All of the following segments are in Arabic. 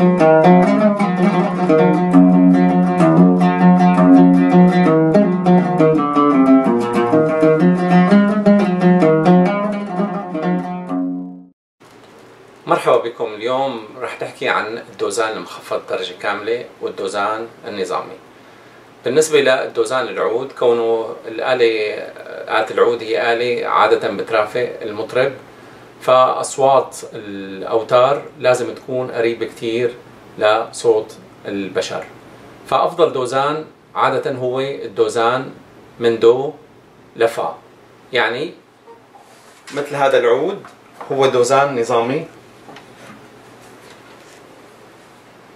مرحبا بكم اليوم. رح تحكي عن الدوزان المخفض درجة كاملة والدوزان النظامي. بالنسبة للدوزان العود كونه الآلة آلة العود هي آلة عادة بترافق المطرب. فأصوات الأوتار لازم تكون قريبة كتير لصوت البشر. فأفضل دوزان عادة هو الدوزان من دو لفا. يعني مثل هذا العود هو دوزان نظامي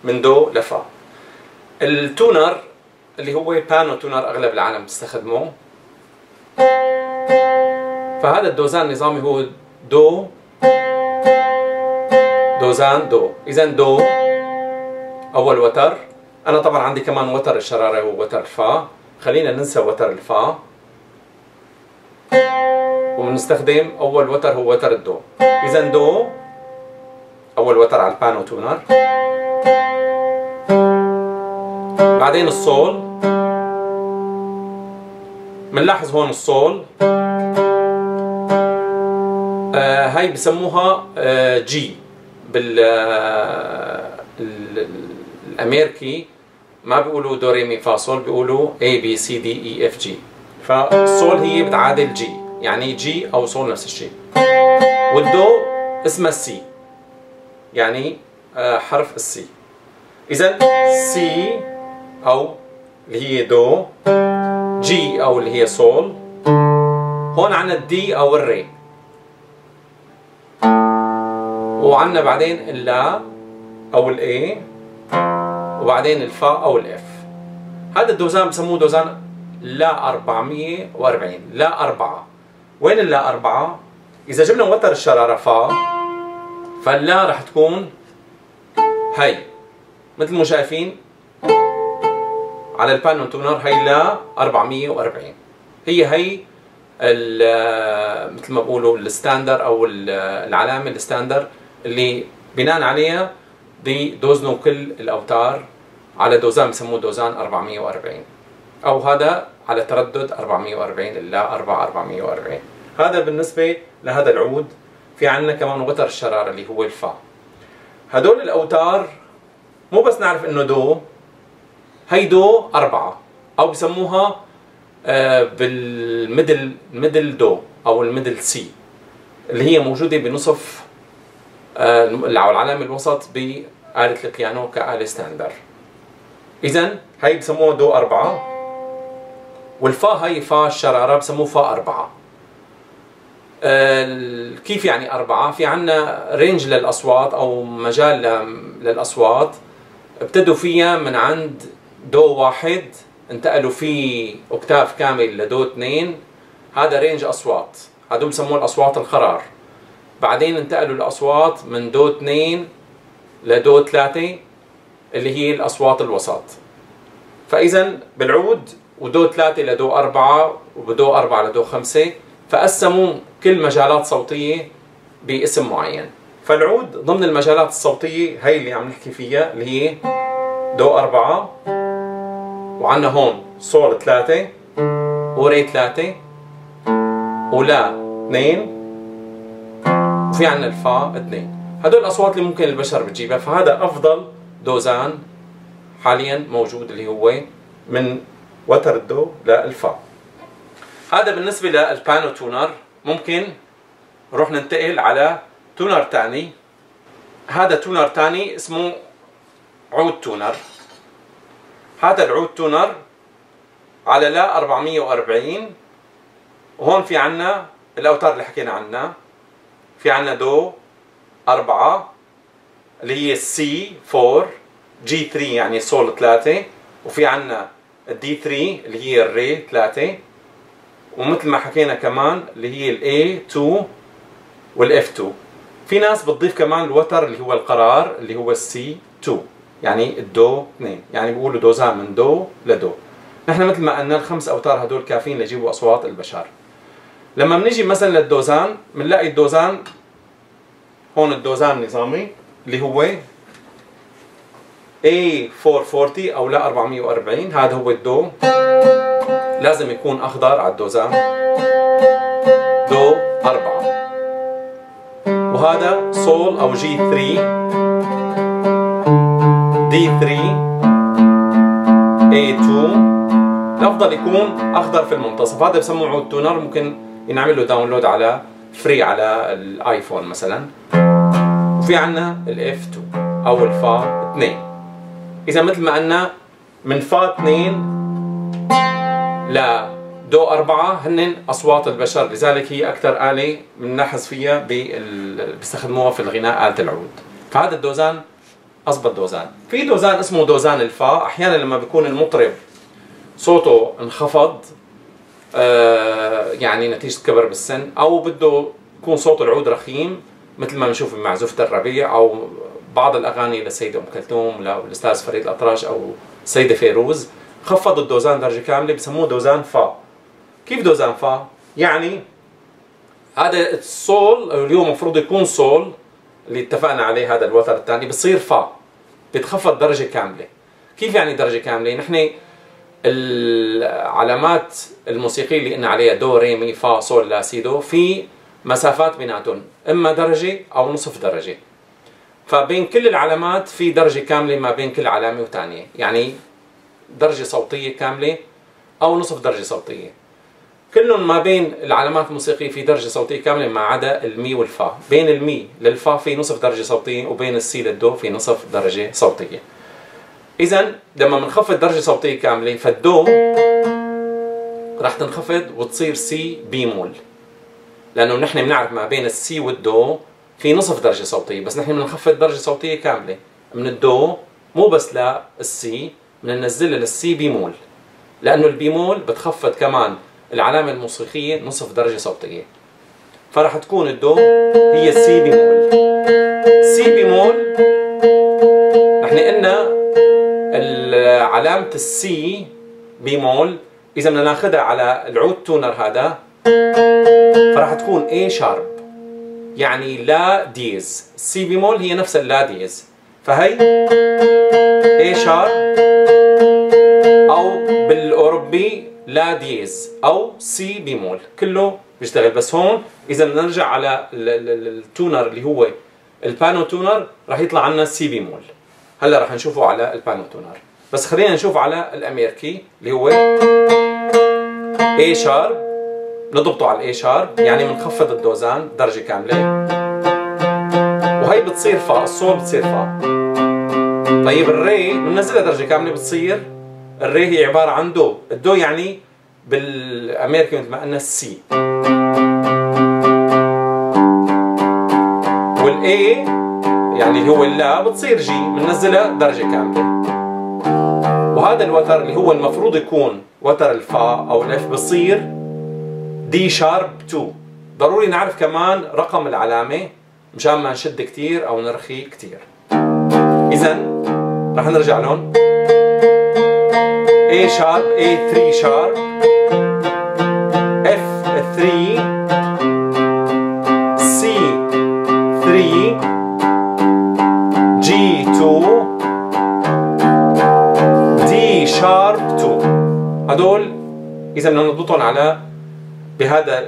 من دو لفا. ال tuner اللي هو Pano Tuner أغلب العالم بتستخدمه فهذا الدوزان النظامي هو دو دوزان. دو. اذا دو. أول وتر. أنا طبعا عندي كمان وتر الشرارة هو وتر الفا خلينا ننسى وتر الفا. ونستخدم أول وتر هو وتر الدو. اذا دو. أول وتر على ال Pano Tuner. بعدين الصول. بنلاحظ هون الصول. آه هاي بسموها آه G. بال آه الأمريكي ما بيقولوا دو ري مي فا. صول بيقولوا A B C D E F G فالصول هي بتعادل G يعني G أو صول نفس الشيء. والدو اسمها C يعني آه حرف ال C اذا C أو اللي هي دو G أو اللي هي صول هون عنا ال D أو الري. وعنا بعدين اللا أو ال A وبعدين الفا أو ال F هذا الدوزان بسموه دوزان لا 440 لا 4 وين اللا 4 إذا جبنا وتر الشرارة فا فاللا رح تكون هي مثل ما شايفين على ال Pano Tuner هي لا 440 هي هي مثل ما بقولوا ال standard أو العلامة ال standard اللي بناء عليها بيدوزنوا كل الأوتار على دوزان بسموه دوزان 440 أو هذا على تردد 440 لا 4 440 هذا بالنسبة لهذا العود. في عندنا كمان وتر الشرارة اللي هو الفا. هدول الأوتار مو بس نعرف إنه دو هي دو أربعة. أو بسموها بال middle middle دو أو ال middle C اللي هي موجودة بنصف أو العلامة الوسط بآلة البيانو كآلة standard إذا هي بسموها دو أربعة والفا هي فا الشرارة بسموه فا أربعة. كيف يعني أربعة؟ في عنا range للأصوات أو مجال للأصوات. ابتدوا فيها من عند دو واحد انتقلوا فيه octave كامل لدو اثنين. هذا range أصوات. هذول بسموه الأصوات القرار. بعدين انتقلوا الاصوات من دو اثنين لدو ثلاثة اللي هي الأصوات الوسط فإذا بالعود ودو ثلاثة لدو أربعة وبدو أربعة لدو خمسة فقسموا كل مجالات صوتية باسم معين. فالعود ضمن المجالات الصوتية هي اللي عم نحكي فيها اللي هي دو أربعة وعنا هون صول ثلاثة وري ثلاثة ولا اثنين وفي عنا الفا اثنين. هدول الأصوات اللي ممكن البشر بتجيبها فهذا أفضل دوزان حاليا موجود اللي هو من وتر الدو للفا. هذا بالنسبة لل Pano Tuner. ممكن نروح ننتقل على tuner ثاني هذا tuner ثاني اسمه عود tuner. هذا العود tuner على لا 440 وهون في عنا الأوتار اللي حكينا عنها. في عنا دو 4 اللي هي C 4 G 3 يعني سول 3 وفي عنا ال D 3 اللي هي الري 3 ومثل ما حكينا كمان اللي هي ال A 2 وال F 2 في ناس بتضيف كمان الوتر اللي هو القرار اللي هو ال C 2 يعني الدو 2 يعني بيقولوا دوزان من دو لدو. نحن مثل ما قلنا الخمس أوتار هدول كافيين ليجيبوا أصوات البشر. لما بنيجي مثلا للدوزان بنلاقي الدوزان هون الدوزان النظامي اللي هو A 440 أو لا 440 هذا هو الدو. لازم يكون أخضر على الدوزان. دو 4 وهذا سول أو G 3 D 3 A 2 الأفضل يكون أخضر في المنتصف. هذا بسموه عود tuner ممكن ينعمل له download على free على الآيفون مثلا. وفي عندنا ال F 2 أو الفا 2 إذا مثل ما قلنا من فا 2 ل دو أربعة هن أصوات البشر. لذلك هي أكثر آلة بنلاحظ فيها بيستخدموها في الغناء آلة العود. فهذا الدوزان أصبت دوزان. في دوزان اسمه دوزان الفا أحيانا لما بيكون المطرب صوته انخفض يعني نتيجة كبر بالسن أو بده يكون صوت العود رخيم مثل ما بنشوف بمعزوفة الربيع أو بعض الأغاني للسيدة أم كلثوم للأستاذ فريد الأطرش أو السيدة فيروز خفضوا الدوزان درجة كاملة بسموه دوزان فا كيف دوزان فا؟ يعني هذا السول اليوم المفروض يكون سول اللي اتفقنا عليه هذا الوتر الثاني بصير فا بتخفض درجة كاملة كيف يعني درجة كاملة؟ نحن العلامات الموسيقية اللي قلنا عليها دو ري مي فا صول لا سي دو في مسافات بيناتهم إما درجة أو نصف درجة. فبين كل العلامات في درجة كاملة ما بين كل علامة وثانية يعني درجة صوتية كاملة أو نصف درجة صوتية. كلهم ما بين العلامات الموسيقية في درجة صوتية كاملة ما عدا المي والفا. بين المي للفا في نصف درجة صوتية وبين السي للدو في نصف درجة صوتية. إذا لما بنخفض درجة صوتية كاملة فالدو راح تنخفض وتصير سي بيمول. لأنه نحن بنعرف ما بين السي والدو في نصف درجة صوتية بس نحن بنخفض درجة صوتية كاملة. من الدو مو بس للسي بدنا ننزلها للسي بيمول. لأنه البيمول بتخفض كمان العلامة الموسيقية نصف درجة صوتية. فراح تكون الدو هي سي بيمول. سي بيمول علامة السي بيمول إذا بدنا ناخذها على العود tuner هذا فراح تكون A sharp يعني لا ديز. سي بيمول هي نفس اللا ديز. فهي A sharp أو بالأوروبي لا ديز أو سي بيمول كله بيشتغل. بس هون إذا بنرجع على ال tuner اللي هو ال Pano Tuner راح يطلع عنا سي بيمول هلأ راح نشوفه على ال Pano Tuner. بس خلينا نشوف على الأمريكي اللي هو A sharp نضبطه على ال A sharp يعني بنخفض الدوزان درجة كاملة. وهي بتصير فا الصول بتصير فا. طيب الري بننزلها درجة كاملة بتصير الري هي عبارة عن دو الدو يعني بالأمريكي مثل ما قلنا ال C وال A يعني اللي هو اللا بتصير G بننزلها درجة كاملة. وهذا الوتر اللي هو المفروض يكون وتر الفا أو الإف بصير دي شارب 2 ضروري نعرف كمان رقم العلامة مشان ما نشد كثير أو نرخي كثير اذا رح نرجع لهم A sharp A3 sharp. على بهذا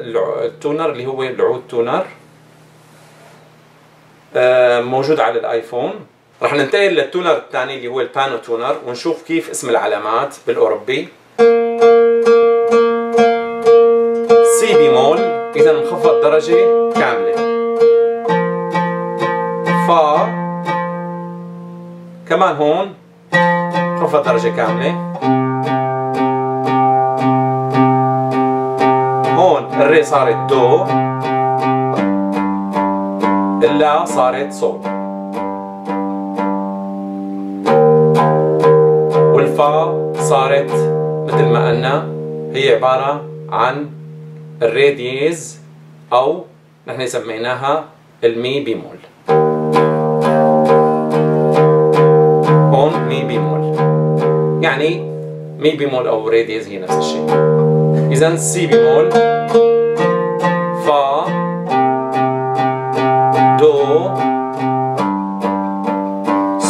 ال tuner اللي هو العود tuner. آه، موجود على الآيفون. رح ننتقل لل tuner الثاني اللي هو ال Pano Tuner ونشوف كيف اسم العلامات بالأوروبي. سي بيمول إذا مخفض درجة كاملة. فا كمان هون خفض درجة كاملة. الري صارت دو اللا صارت صول والفا صارت مثل ما قلنا هي عبارة عن الريديز أو نحن سميناها المي بيمول. هون مي بيمول. يعني مي بيمول أو ريديز هي نفس الشيء. إذا سي بيمول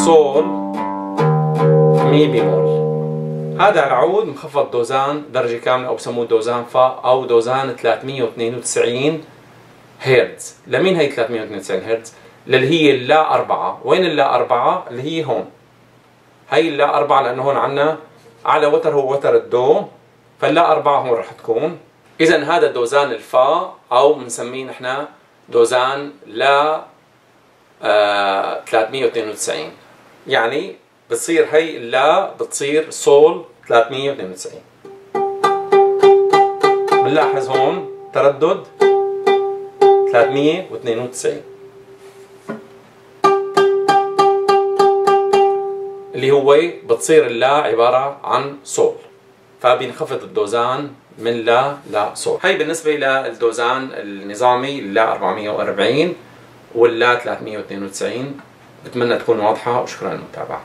سول مي بيمول. هذا العود مخفض دوزان درجة كاملة أو بسموه دوزان فا أو دوزان 392 هرتز. لمين هي 392 هرتز؟ اللي هي اللا أربعة. وين اللا أربعة؟ اللي هي هون. هي اللا أربعة لأنه هون عنا أعلى وتر هو وتر الدو فاللا أربعة هون رح تكون. إذا هذا دوزان الفا أو بنسميه نحن دوزان لا آه 392 يعني بتصير هي اللا بتصير صول 392 بنلاحظ هون تردد 392 اللي هو بتصير اللا عبارة عن صول فبينخفض الدوزان من لا لا صول هي بالنسبة للدوزان النظامي اللا 440 واللا 392 بتمنى تكون واضحة وشكرا للمتابعة.